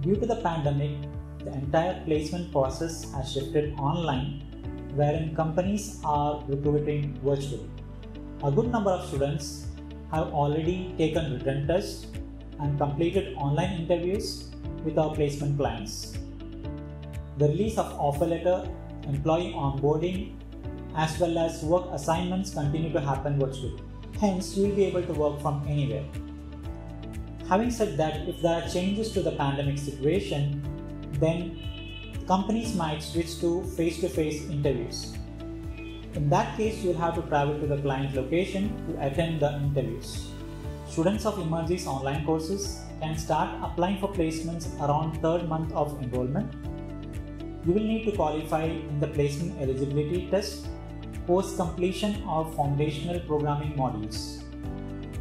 Due to the pandemic, the entire placement process has shifted online, wherein companies are recruiting virtually. A good number of students have already taken written tests and completed online interviews with our placement clients. The release of offer letter, employee onboarding, as well as work assignments continue to happen virtually. Hence, you will be able to work from anywhere. Having said that, if there are changes to the pandemic situation, then companies might switch to face to face interviews. In that case, you'll have to travel to the client location to attend the interviews. Students of Emertxe's online courses can start applying for placements around third month of enrollment. You will need to qualify in the placement eligibility test post completion of foundational programming modules.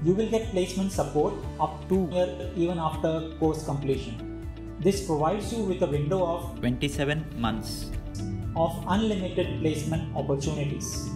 You will get placement support up to year even after course completion. This provides you with a window of 27 months. of unlimited placement opportunities.